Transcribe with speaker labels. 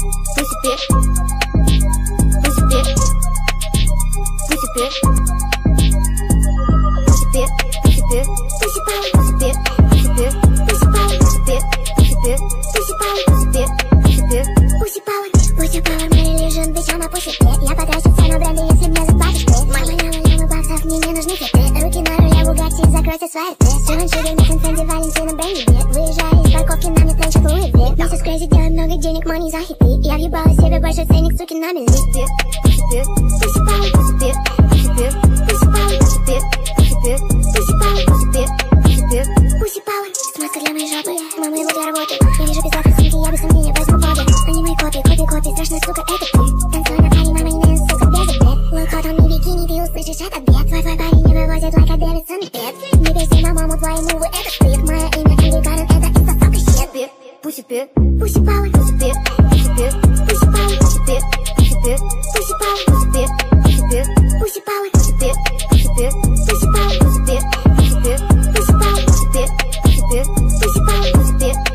Speaker 1: pussy bit, pussy bit, pussy bit, pussy power, pussy bit, pussy bit, pussy power, pussy bit, pussy bit, pussy power, pussy bit, pussy bit, pussy power, pussy power, море лежит, на pussy bit. Я потрачу все на бренды, если мне заплатишь ты. Мама, мама, мама, баксов, мне не нужны хиты. Руки на руле, Бугатти, закройте свои рты. Джованшири, Миссин, Фэнди, Валентина, Бренди, парковки, на мне тренчат Луи. Миссис Крейзи, делает много денег, мани за хиты. Я въебала себе больше ценник, суки, на мели. Bit, pussy bit, pussy power, pussy bit, pussy bit, pussy power. Смазка для моей жопы, мама его для работы. Я вижу пиздатых сумки, я без сомнения возьму побе. Они мои копии, копии, копии, страшная сука, это ты. Танцуй на паре, мама, не сука, без обед. Hot on me, бикини, ты услышишь этот бед. Твой, твой парень не вывозит лайк от Дэвидсон, бед. Push it, push it push it, push it, push it, push it push it, push it, push it, push it push it, push it, push it, push it push it, push it, push it, push it push it, push it, push it, push it push it, push it, push it, push it push it, push it.